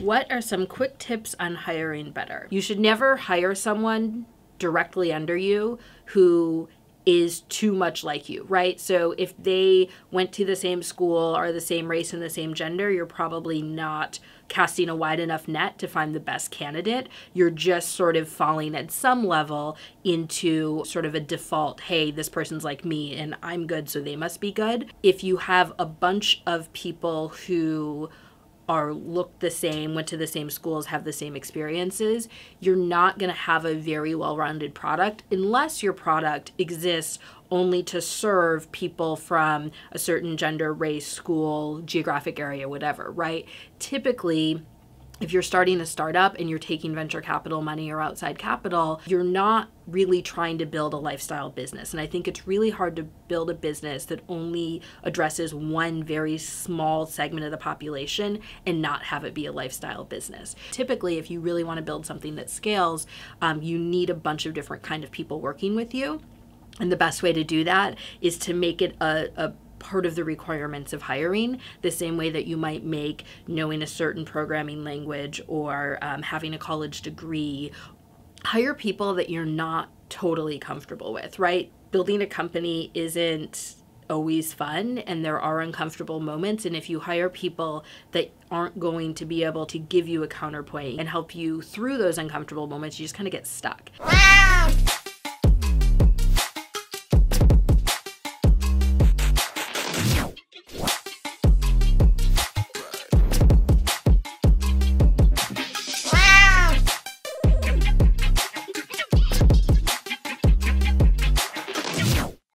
What are some quick tips on hiring better? You should never hire someone directly under you who is too much like you, right? So if they went to the same school, are the same race and the same gender, you're probably not casting a wide enough net to find the best candidate. You're just sort of falling at some level into sort of a default, hey, this person's like me and I'm good, so they must be good. If you have a bunch of people who are look the same, went to the same schools, have the same experiences, you're not going to have a very well-rounded product unless your product exists only to serve people from a certain gender, race, school, geographic area, whatever, right? Typically, if you're starting a startup and you're taking venture capital money or outside capital, you're not really trying to build a lifestyle business. And I think it's really hard to build a business that only addresses one very small segment of the population and not have it be a lifestyle business. Typically, if you really want to build something that scales, um, you need a bunch of different kind of people working with you. And the best way to do that is to make it a, a part of the requirements of hiring, the same way that you might make knowing a certain programming language or um, having a college degree. Hire people that you're not totally comfortable with, right? Building a company isn't always fun and there are uncomfortable moments and if you hire people that aren't going to be able to give you a counterpoint and help you through those uncomfortable moments you just kind of get stuck